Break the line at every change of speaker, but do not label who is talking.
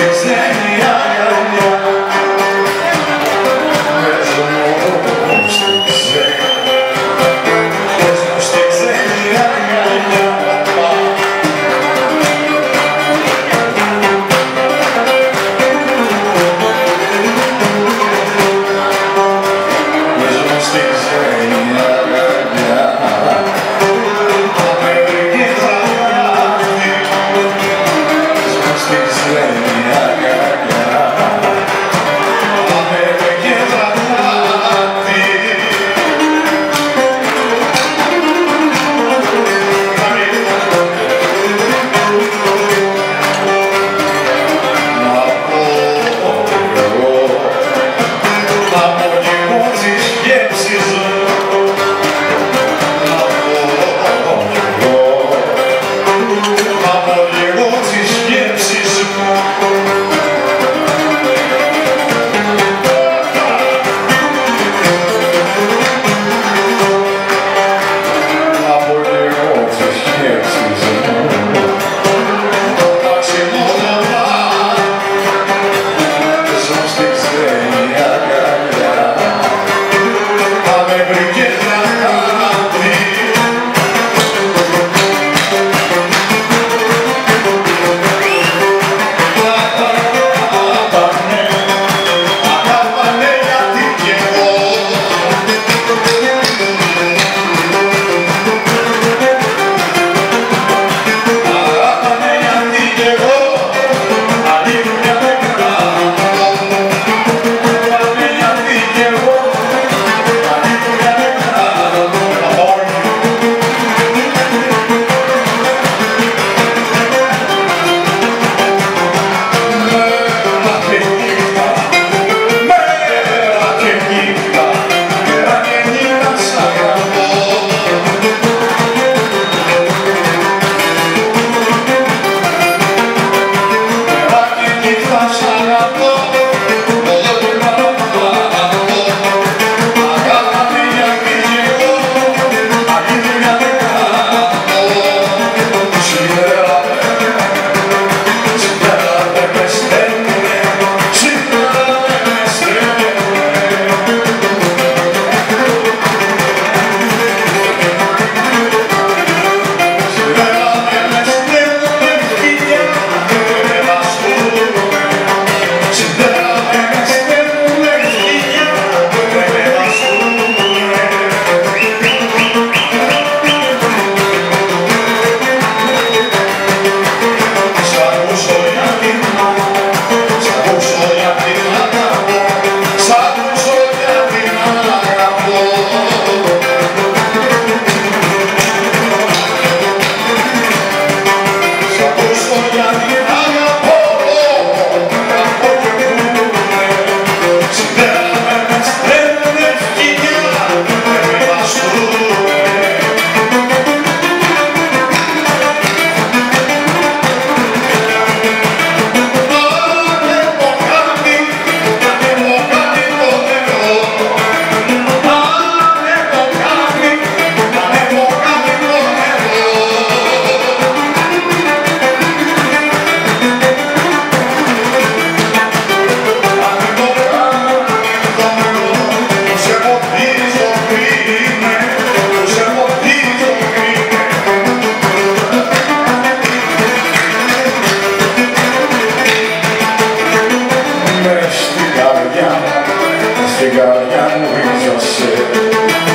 se potizzo, se potizzo